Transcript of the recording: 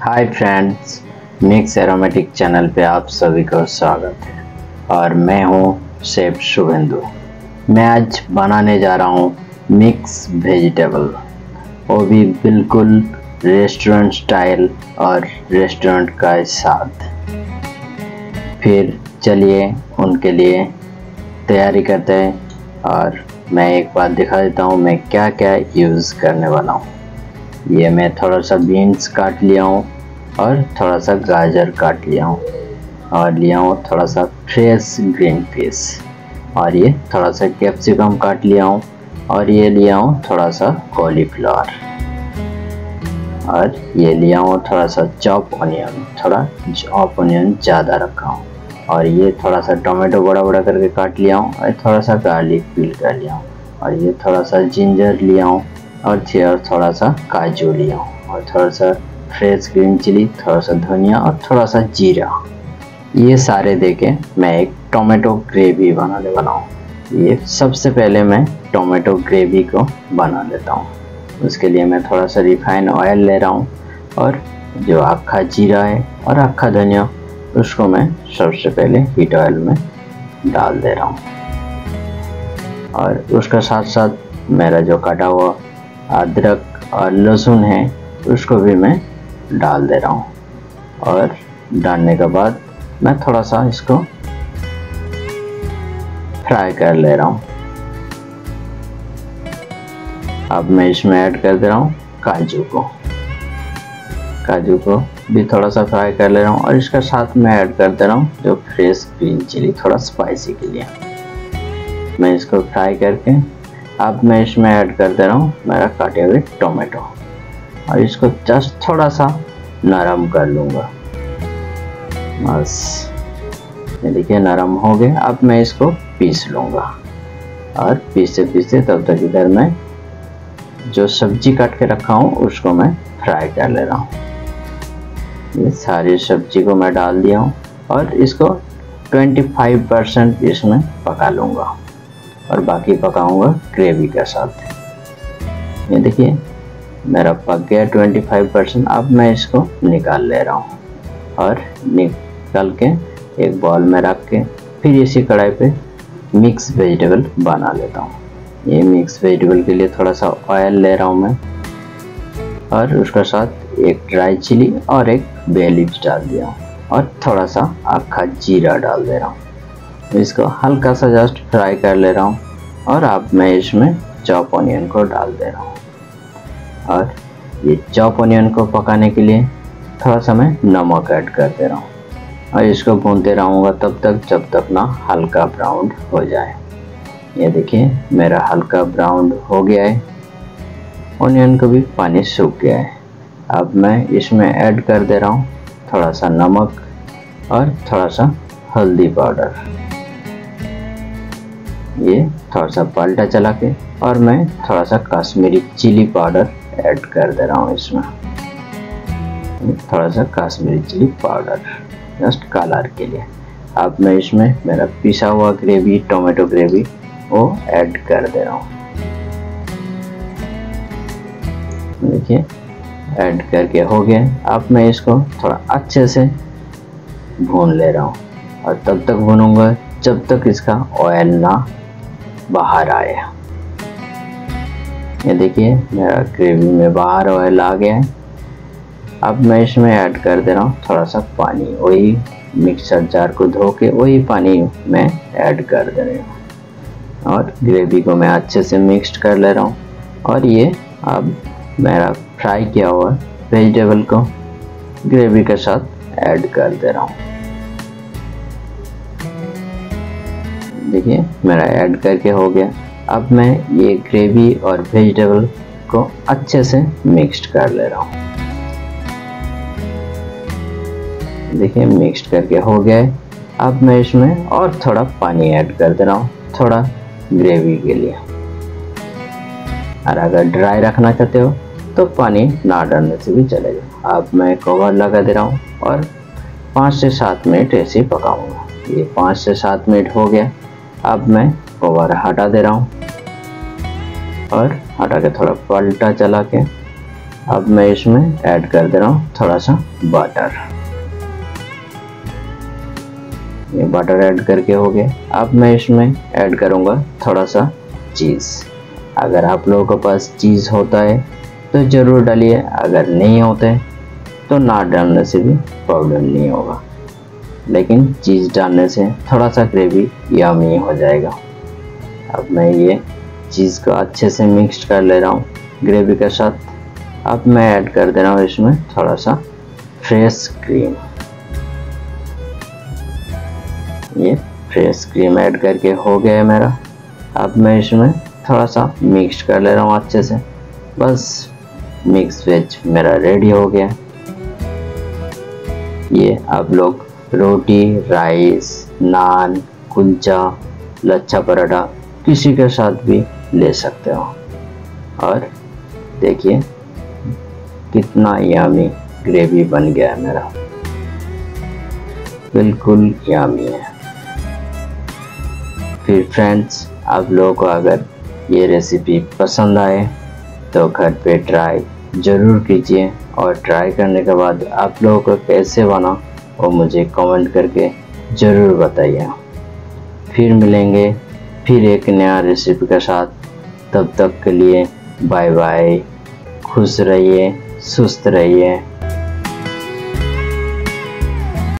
Hi friends mix aromatic channel पे आप सभी का स्वागत है। और मैं हूँ शेफ शुभेंदु। मैं आज बनाने जा रहा हूँ मिक्स वेजिटेबल वो भी बिल्कुल रेस्टोरेंट स्टाइल और रेस्टोरेंट का साथ। फिर चलिए उनके लिए तैयारी करते हैं और मैं एक बात दिखा देता हूँ, मैं क्या क्या यूज़ करने वाला हूँ। ये मैं थोड़ा सा बीन्स काट लिया हूँ और थोड़ा सा गाजर काट लिया हूँ और लिया हूँ थोड़ा सा फ्रेश ग्रीन पीस और ये थोड़ा सा कैप्सिकम काट लिया हूँ और ये लिया हूँ थोड़ा सा कॉलीफ्लावर और ये लिया हूँ थोड़ा सा चॉप ऑनियन थोड़ा चॉप ऑनियन ज़्यादा रखा हूँ और ये थोड़ा सा टोमेटो बड़ा बड़ा करके काट लिया हूँ और थोड़ा सा गार्लिक पील कर लिया हूँ और ये थोड़ा सा जिंजर लिया हूँ और और थोड़ा सा काजू लिया। और थोड़ा सा फ्रेश ग्रीन चिली थोड़ा सा धनिया और थोड़ा सा जीरा। ये सारे देके मैं एक टोमेटो ग्रेवी बनाने वाला हूँ। ये सबसे पहले मैं टोमेटो ग्रेवी को बना लेता हूँ। उसके लिए मैं थोड़ा सा रिफाइन ऑयल ले रहा हूँ और जो आखा जीरा है और आखा धनिया, उसको मैं सबसे पहले हीट ऑयल में डाल दे रहा हूँ। और उसका साथ साथ मेरा जो कटा हुआ अदरक और लहसुन है, उसको भी मैं डाल दे रहा हूँ। और डालने के बाद मैं थोड़ा सा इसको फ्राई कर ले रहा हूँ। अब मैं इसमें ऐड कर दे रहा हूँ काजू को। काजू को भी थोड़ा सा फ्राई कर ले रहा हूँ और इसका साथ में ऐड कर दे रहा हूँ जो फ्रेश ग्रीन चिली, थोड़ा स्पाइसी के लिए। मैं इसको फ्राई करके अब मैं इसमें ऐड कर दे रहा हूँ, मेरा काटे हुए टोमेटो और इसको जस्ट थोड़ा सा नरम कर लूँगा। बस। ये देखिए, नरम हो गए अब मैं इसको पीस लूँगा। और पीसते पीसते तब तक इधर मैं जो सब्ज़ी काट के रखा हूँ, उसको मैं फ्राई कर ले रहा हूँ। ये सारी सब्ज़ी को मैं डाल दिया हूँ। और इसको 25 परसेंट इसमें पका लूँगा। और बाकी पकाऊँगा ग्रेवी के साथ। ये देखिए, मेरा पक गया 25 परसेंट अब मैं इसको निकाल ले रहा हूँ और निकाल के एक बॉल में रख के फिर इसी कढ़ाई पे मिक्स वेजिटेबल बना लेता हूँ। ये मिक्स वेजिटेबल के लिए थोड़ा सा ऑयल ले रहा हूँ मैं और उसके साथ एक ड्राई चिली और एक बे लिप्स डाल दिया और थोड़ा सा आखा जीरा डाल दे रहा हूँ। इसको हल्का सा जस्ट फ्राई कर ले रहा हूँ और अब मैं इसमें चॉप ऑनियन को डाल दे रहा हूँ। और ये चॉप ऑनियन को पकाने के लिए थोड़ा सा मैं नमक ऐड कर दे रहा हूँ। और इसको भूनते रहूँगा तब तक जब तक ना हल्का ब्राउन हो जाए। ये देखिए, मेरा हल्का ब्राउन हो गया है। ऑनियन का भी पानी सूख गया है। अब मैं इसमें ऐड कर दे रहा हूँ थोड़ा सा नमक और थोड़ा सा हल्दी पाउडर। ये थोड़ा सा पलटा चला के और मैं थोड़ा सा कश्मीरी चिली पाउडर ऐड कर दे रहा हूँ इसमें। थोड़ा सा Kashmiri chilli powder just colour के लिए। अब मैं इसमें मेरा पिसा हुआ ग्रेवी टोमेटो ग्रेवी वो ऐड कर दे रहा हूँ। देखिए, ऐड करके हो गया। अब मैं इसको थोड़ा अच्छे से भून ले रहा हूँ। और तब तक भूनूँगा जब तक इसका ऑयल ना बाहर आया ये देखिए, मेरा ग्रेवी में बाहर ऑयल आ गया है। अब मैं इसमें ऐड कर दे रहा हूँ थोड़ा सा पानी। वही मिक्सर जार को धो के वही पानी मैं ऐड कर दे रही हूँ। और ग्रेवी को मैं अच्छे से मिक्सड कर ले रहा हूँ। और ये अब मेरा फ्राई किया हुआ वेजिटेबल को ग्रेवी के साथ ऐड कर दे रहा हूँ। देखिए, मेरा ऐड करके हो गया। अब मैं ये ग्रेवी और वेजिटेबल को अच्छे से मिक्सड कर ले रहा हूँ। देखिए मिक्सड करके हो गया है। अब मैं इसमें और थोड़ा पानी ऐड कर दे रहा हूँ, थोड़ा ग्रेवी के लिए। और अगर ड्राई रखना चाहते हो तो पानी ना डालने से भी चलेगा। अब मैं कवर लगा दे रहा हूँ और पाँच से सात मिनट ऐसे ही पकाऊँगा। ये पाँच से सात मिनट हो गया। अब मैं कवर हटा दे रहा हूँ। और हटा के थोड़ा पलटा चला के अब मैं इसमें ऐड कर दे रहा हूँ थोड़ा सा बटर ये बटर ऐड करके हो गया। अब मैं इसमें ऐड करूँगा थोड़ा सा चीज़ अगर आप लोगों के पास चीज़ होता है तो ज़रूर डालिए। अगर नहीं होते तो ना डालने से भी प्रॉब्लम नहीं होगा। लेकिन चीज़ डालने से थोड़ा सा ग्रेवी यामी हो जाएगा। अब मैं ये चीज़ को अच्छे से मिक्स कर ले रहा हूँ। ग्रेवी के साथ अब मैं ऐड कर दे रहा हूँ इसमें थोड़ा सा फ्रेश क्रीम ये फ्रेश क्रीम ऐड करके हो गया है मेरा। अब मैं इसमें थोड़ा सा मिक्स कर ले रहा हूँ अच्छे से। बस मिक्स वेज मेरा रेडी हो गया। ये आप लोग रोटी राइस नान कुलचा लच्छा पराठा किसी के साथ भी ले सकते हो। और देखिए, कितना यामी ग्रेवी बन गया है मेरा। बिल्कुल यामी है। फिर फ्रेंड्स आप लोगों को अगर ये रेसिपी पसंद आए तो घर पे ट्राई ज़रूर कीजिए। और ट्राई करने के बाद आप लोगों को कैसे बना वो मुझे कमेंट करके ज़रूर बताइए। फिर मिलेंगे फिर एक नया रेसिपी के साथ। तब तक के लिए बाय बाय खुश रहिए, सुस्त रहिए।